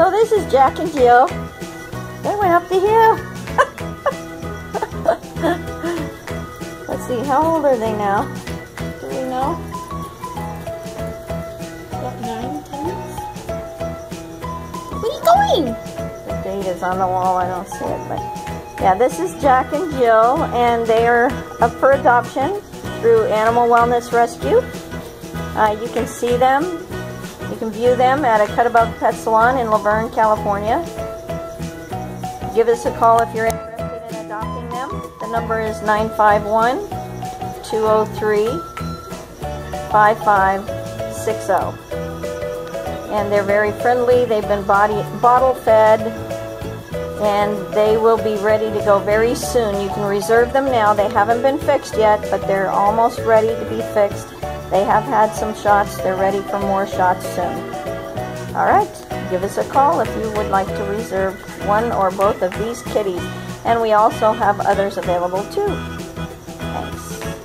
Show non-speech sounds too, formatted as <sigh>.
So this is Jack and Jill. They went up the hill. <laughs> Let's see, how old are they now? Do we know? About nine, ten. Where are you going? The date is on the wall. I don't see it, but yeah, this is Jack and Jill, and they are up for adoption through Animal Wellness Rescue. Uh, you can see them. Can view them at a Cut Above Pet Salon in La Verne, California. Give us a call if you're interested in adopting them. The number is 951 203 5560 and they're very friendly. They've been body, bottle fed and they will be ready to go very soon. You can reserve them now. They haven't been fixed yet, but they're almost ready to be fixed. They have had some shots. They're ready for more shots soon. All right, give us a call if you would like to reserve one or both of these kitties. And we also have others available too. Thanks.